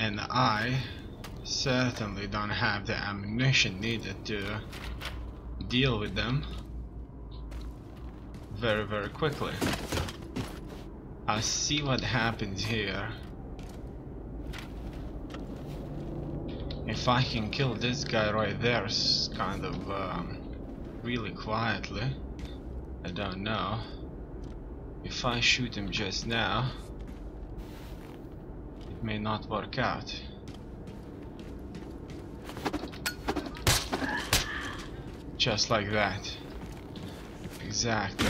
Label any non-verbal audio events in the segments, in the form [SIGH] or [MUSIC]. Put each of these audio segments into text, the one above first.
And I certainly don't have the ammunition needed to deal with them very very quickly. I'll see what happens here. If I can kill this guy right there kind of um, really quietly, I don't know. If I shoot him just now, may not work out. Just like that. Exactly.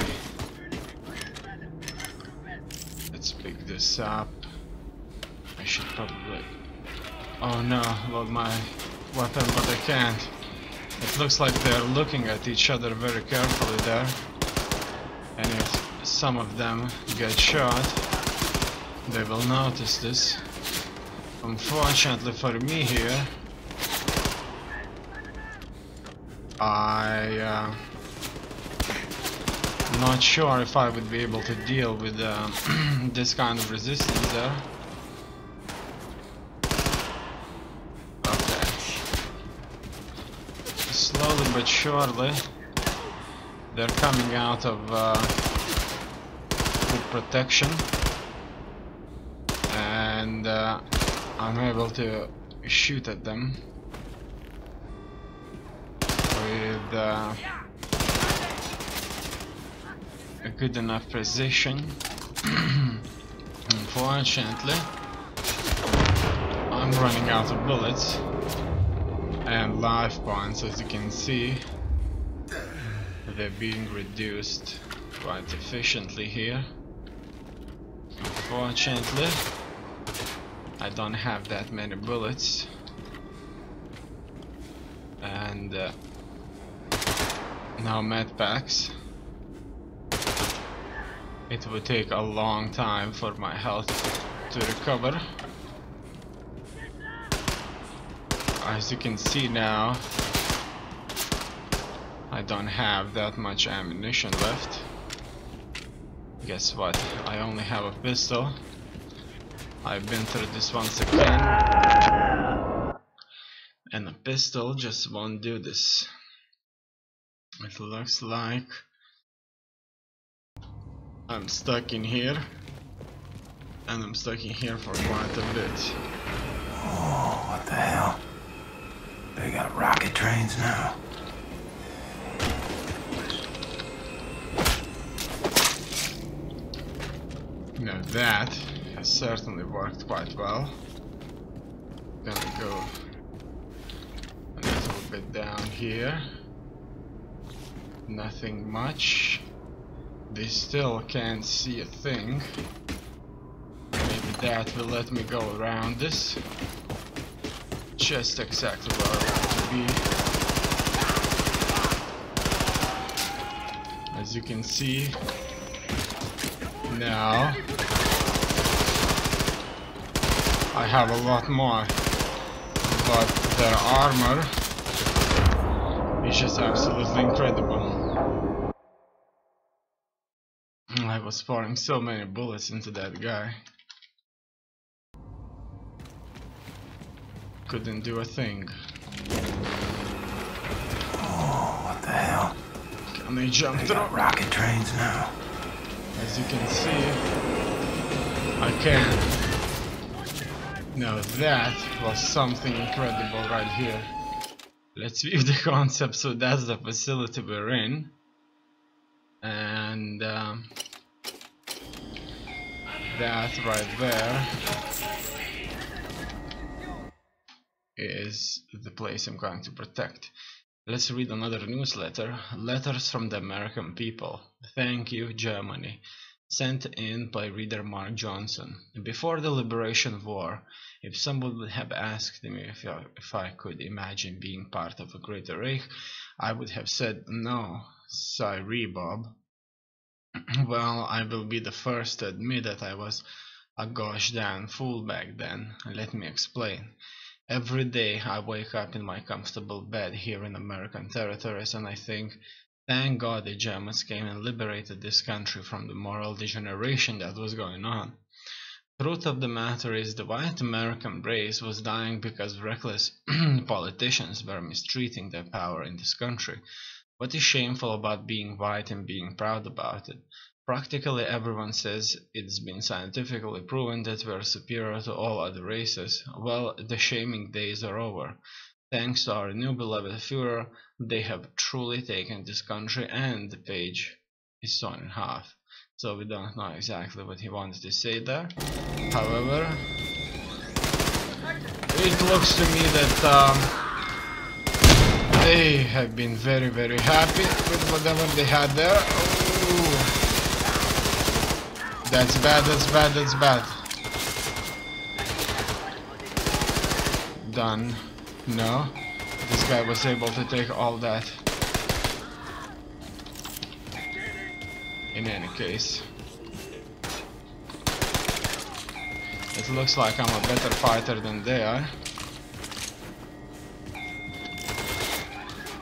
Let's pick this up. I should probably... Oh no, load my weapon, but I can't. It looks like they're looking at each other very carefully there. And if some of them get shot, they will notice this. Unfortunately for me here, I uh, not sure if I would be able to deal with uh, [CLEARS THROAT] this kind of resistance there. Okay. Slowly but surely they're coming out of uh, protection and uh, I'm able to shoot at them with uh, a good enough precision. [CLEARS THROAT] Unfortunately, I'm running out of bullets and life points as you can see they're being reduced quite efficiently here. Unfortunately, I don't have that many bullets. And uh, now med packs. It would take a long time for my health to recover. As you can see now I don't have that much ammunition left. Guess what? I only have a pistol I've been through this once again and a pistol just won't do this it looks like I'm stuck in here and I'm stuck in here for quite a bit. Oh, what the hell? They got rocket trains now. Now that certainly worked quite well. Gonna go a little bit down here nothing much. They still can't see a thing. Maybe that will let me go around this. Just exactly where I want to be. As you can see, now I have a lot more, but their armor is just absolutely incredible. I was pouring so many bullets into that guy. Couldn't do a thing. Oh, what the hell? Can they jump They through? got rocket trains now. As you can see, I can. Now that was something incredible right here. Let's view [LAUGHS] the concept. So that's the facility we're in. And um, that right there is the place I'm going to protect. Let's read another newsletter. Letters from the American people. Thank you, Germany. Sent in by reader Mark Johnson. Before the Liberation War, if someone would have asked me if I, if I could imagine being part of a greater Reich, I would have said no, sorry, Bob. [CLEARS THROAT] well, I will be the first to admit that I was a gosh damn fool back then. Let me explain. Every day I wake up in my comfortable bed here in American territories and I think, thank God the Germans came and liberated this country from the moral degeneration that was going on. Truth of the matter is the white American race was dying because reckless [CLEARS THROAT] politicians were mistreating their power in this country. What is shameful about being white and being proud about it? Practically everyone says it's been scientifically proven that we're superior to all other races. Well, the shaming days are over. Thanks to our new beloved Führer, they have truly taken this country and the page is torn in half so we don't know exactly what he wanted to say there. However, it looks to me that um, they have been very very happy with whatever they had there. Ooh. That's bad, that's bad, that's bad. Done. No. This guy was able to take all that. in any case. It looks like I'm a better fighter than they are.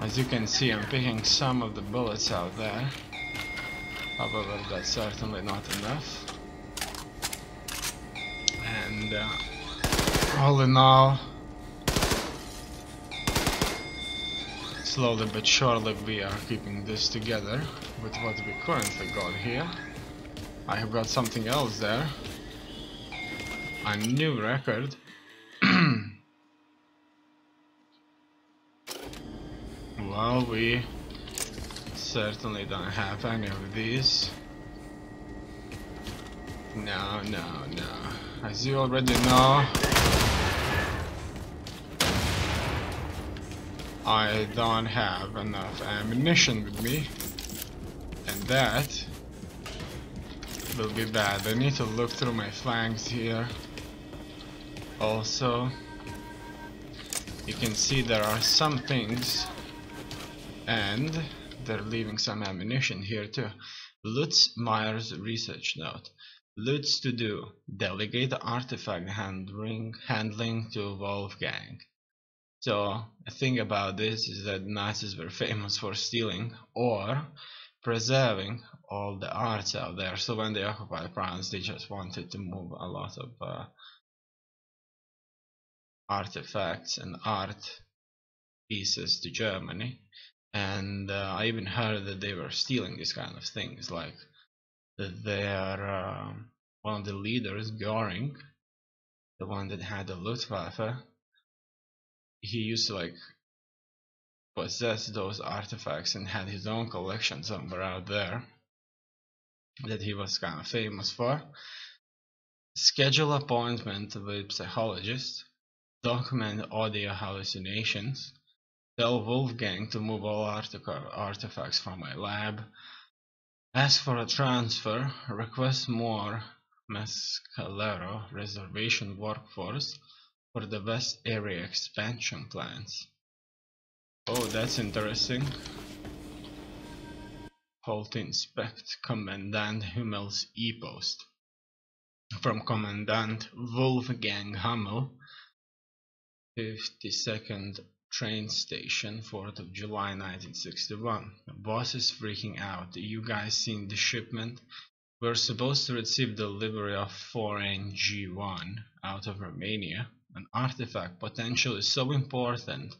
As you can see, I'm picking some of the bullets out there. However, that's certainly not enough. And uh, all in all, slowly but surely we are keeping this together with what we currently got here. I have got something else there. A new record. [CLEARS THROAT] well, we certainly don't have any of these. No, no, no. As you already know, I don't have enough ammunition with me. And that will be bad. I need to look through my flanks here. Also, you can see there are some things and they're leaving some ammunition here too. Lutz Meyer's research note. Lutz to do. Delegate artifact handling, handling to Wolfgang. So a thing about this is that Nazis were famous for stealing or preserving all the arts out there. So when they occupied France, they just wanted to move a lot of uh, artifacts and art pieces to Germany. And uh, I even heard that they were stealing these kind of things, like their uh, one of the leaders, Göring, the one that had the Luftwaffe, he used to like possess those artifacts and had his own collection somewhere out there that he was kind of famous for. Schedule appointment with psychologist, document audio hallucinations, tell Wolfgang to move all artifacts from my lab, ask for a transfer, request more Mescalero reservation workforce, for the West Area expansion plans. Oh, that's interesting. Halt inspect Commandant Hummel's e-post. From Commandant Wolfgang Hummel, 52nd train station, 4th of July 1961. Boss is freaking out. You guys seen the shipment? We're supposed to receive delivery of 4NG1 out of Romania. An artifact potential is so important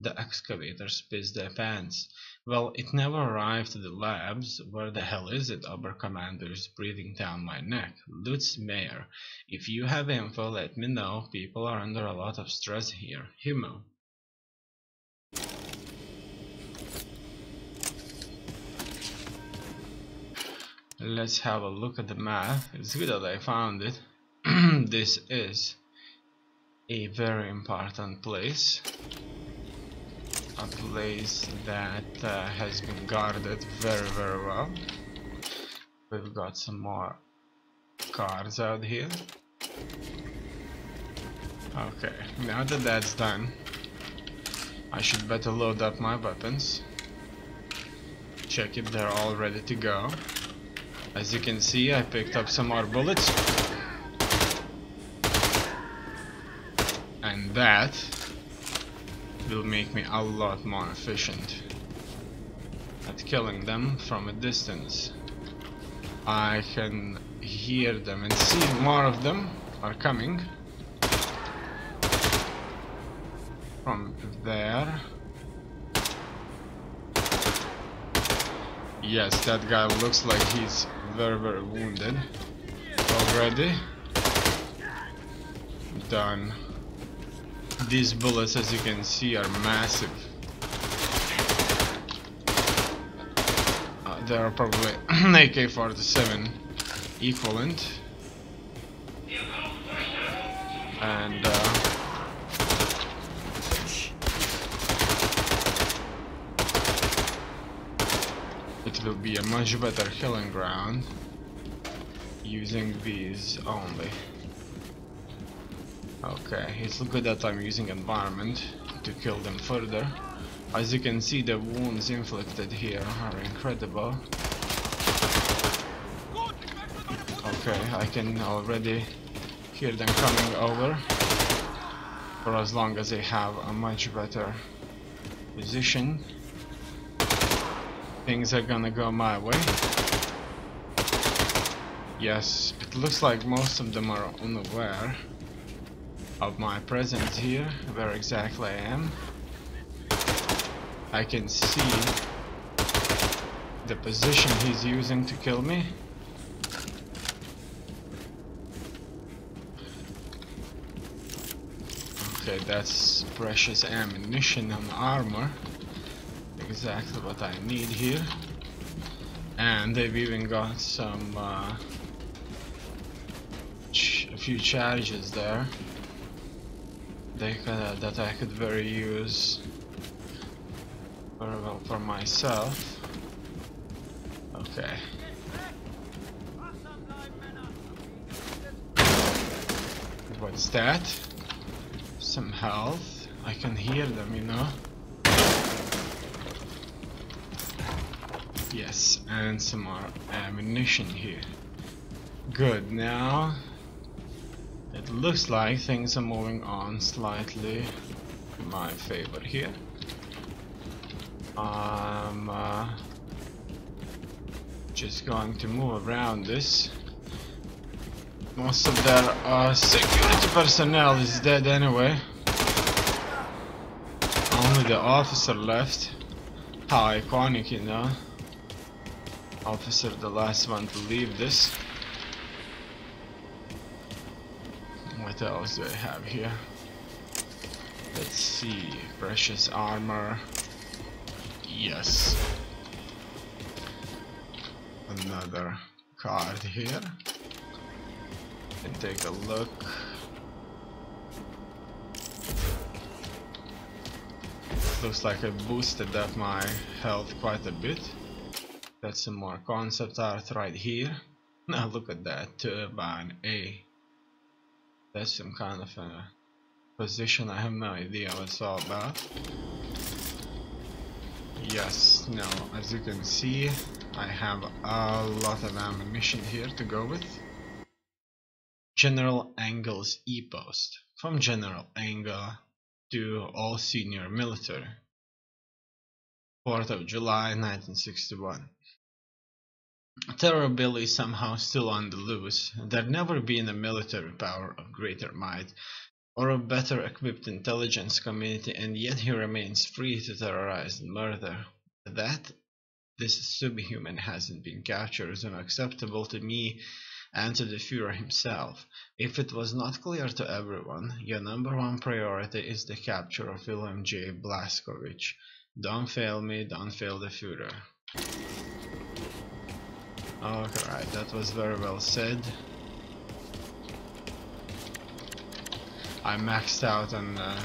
the excavators pissed their pants. Well, it never arrived to the labs. Where the hell is it? Obercommander is breathing down my neck. Lutz Mayer, if you have info, let me know. People are under a lot of stress here. Humo. Let's have a look at the map. It's good that I found it. [CLEARS THROAT] this is a very important place. A place that uh, has been guarded very very well. We've got some more cars out here. Okay now that that's done I should better load up my weapons. Check if they're all ready to go. As you can see I picked up some more bullets that will make me a lot more efficient at killing them from a distance. I can hear them and see more of them are coming from there. Yes, that guy looks like he's very very wounded already. Done. These bullets as you can see are massive. Uh, they are probably [CLEARS THROAT] AK-47 equivalent. And uh, it will be a much better killing ground using these only. Okay, it's good that I'm using environment to kill them further. As you can see the wounds inflicted here are incredible. Okay, I can already hear them coming over. For as long as they have a much better position. Things are gonna go my way. Yes, it looks like most of them are unaware of my presence here, where exactly I am. I can see the position he's using to kill me. Okay, that's precious ammunition and armor. Exactly what I need here. And they've even got some uh, a few charges there they uh, that I could very use very well for myself. Okay. What's that? Some health. I can hear them, you know. Yes, and some more ammunition here. Good, now it looks like things are moving on slightly my favor here. I'm uh, just going to move around this. Most of their uh, security personnel is dead anyway. Only the officer left. How iconic, you know. Officer, the last one to leave this. What else do I have here? Let's see. Precious armor. Yes. Another card here. And take a look. Looks like I boosted up my health quite a bit. That's some more concept art right here. Now look at that, Turbine A. That's some kind of a position. I have no idea what it's all about. Yes, now as you can see, I have a lot of ammunition here to go with. General Engel's E-Post. From General Engel to all senior military. 4th of July 1961. Terror Bill is somehow still on the loose. There'd never been a military power of greater might or a better equipped intelligence community and yet he remains free to terrorize and murder. That this subhuman hasn't been captured is unacceptable to me and to the Führer himself. If it was not clear to everyone, your number one priority is the capture of William J. Blazkowicz. Don't fail me, don't fail the Führer. Alright, that was very well said. I maxed out on uh,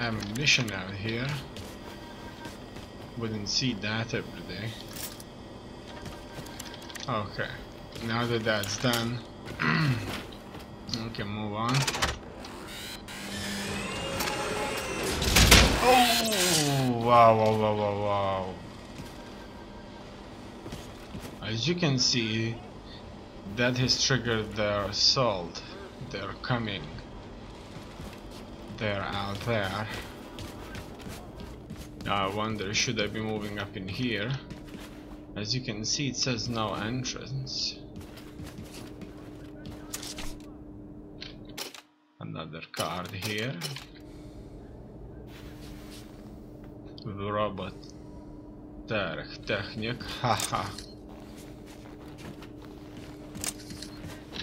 ammunition out here. Wouldn't see that every day. Okay, now that that's done, [CLEARS THROAT] we can move on. Oh! Wow, wow, wow, wow, wow as you can see that has triggered their assault. They're coming. They're out there. I wonder should I be moving up in here? As you can see it says no entrance. Another card here. Robot Tech. Technik [LAUGHS] haha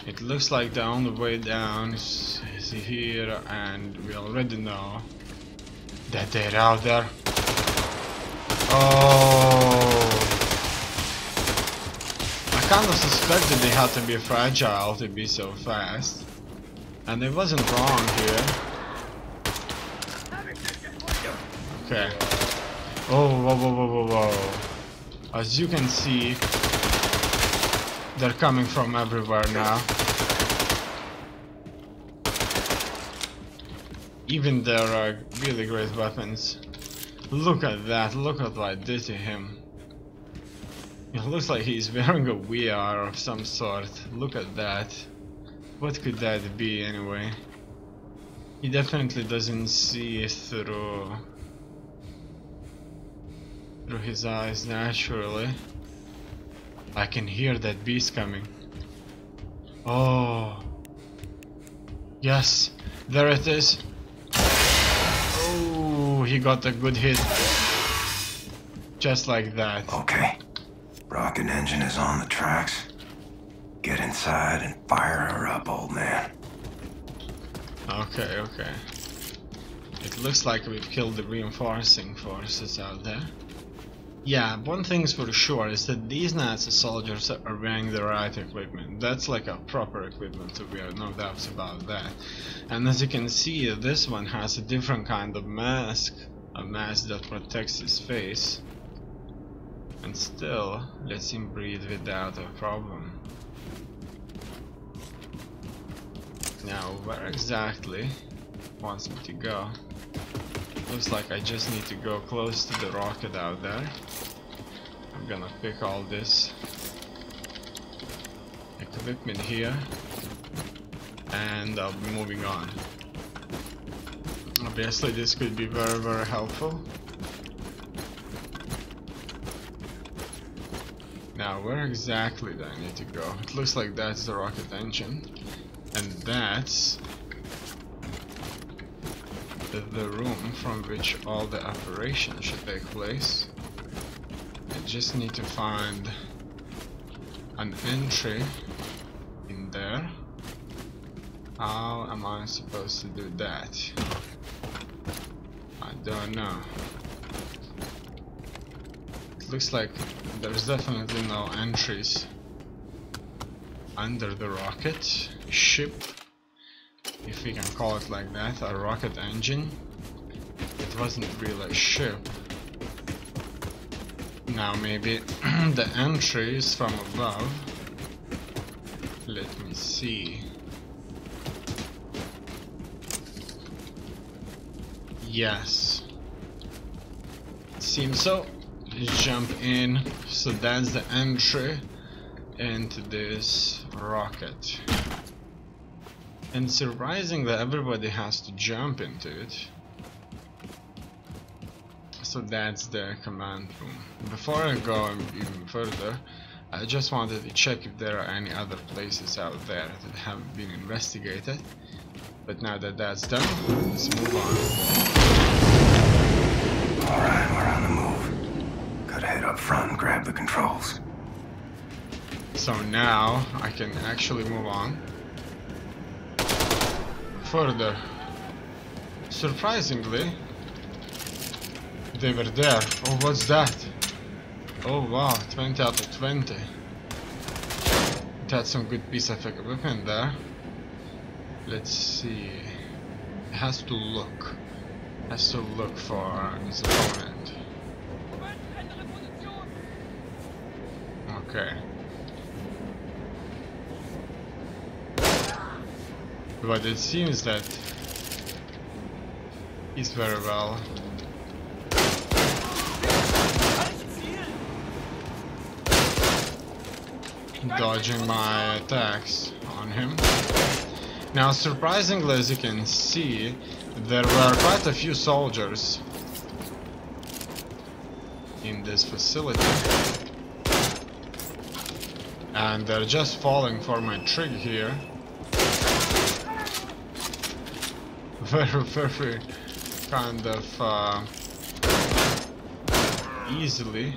It looks like the only way down is, here and we already know that they're out there. Oh! I kind of suspected they had to be fragile to be so fast. And it wasn't wrong here. Okay. Oh, whoa, whoa, whoa, whoa, whoa. As you can see, they're coming from everywhere now. Even their uh, really great weapons. Look at that, look at what I did to him. It looks like he's [LAUGHS] wearing a VR of some sort. Look at that. What could that be anyway? He definitely doesn't see through through his eyes naturally. I can hear that beast coming. Oh. Yes, there it is. Oh, he got a good hit. Just like that. Okay. Rocket engine is on the tracks. Get inside and fire her up, old man. Okay, okay. It looks like we've killed the reinforcing forces out there. Yeah, one thing's for sure is that these Nazi soldiers are wearing the right equipment. That's like a proper equipment to wear, no doubts about that. And as you can see, this one has a different kind of mask. A mask that protects his face. And still lets him breathe without a problem. Now, where exactly wants me to go? Looks like I just need to go close to the rocket out there. I'm gonna pick all this equipment here and I'll be moving on. Obviously this could be very very helpful. Now where exactly do I need to go? It looks like that's the rocket engine and that's the, room from which all the operations should take place. I just need to find an entry in there. How am I supposed to do that? I don't know. It looks like there's definitely no entries under the rocket ship if we can call it like that, a rocket engine. It wasn't really a ship. Now maybe [CLEARS THROAT] the entry is from above. Let me see. Yes. Seems so. Let's jump in. So that's the entry into this rocket. And surprising that everybody has to jump into it. So that's the command room. Before I go even further, I just wanted to check if there are any other places out there that haven't been investigated. But now that that's done, let's move on. Alright, we're on the move. Gotta head up front and grab the controls. So now I can actually move on further. Surprisingly, they were there. Oh, what's that? Oh wow, 20 out of 20. That's some good piece of equipment there. Let's see. It has to look. It has to look for its opponent. Okay. But it seems that he's very well. Dodging my attacks on him. Now surprisingly as you can see, there were quite a few soldiers in this facility. And they're just falling for my trig here. Very, very kind of uh, easily